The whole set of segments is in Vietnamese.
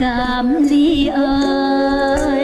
cảm ly ơi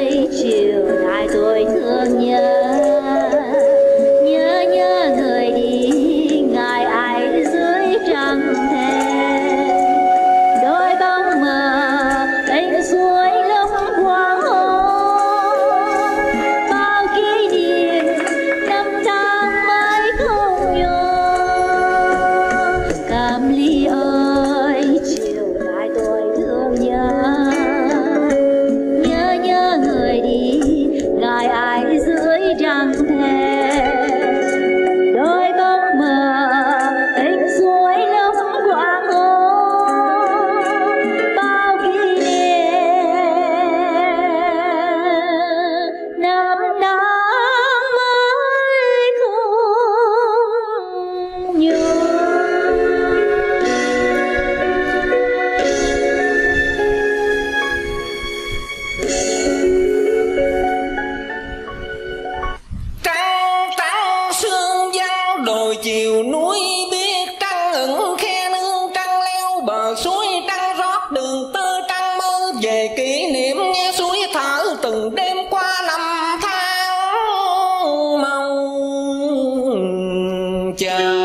chiều núi biết trăng ẩn khe nương, trăng leo bờ suối, trăng rót đường tơ, trăng mơ. Về kỷ niệm nghe suối thở từng đêm qua năm tháng mong chờ.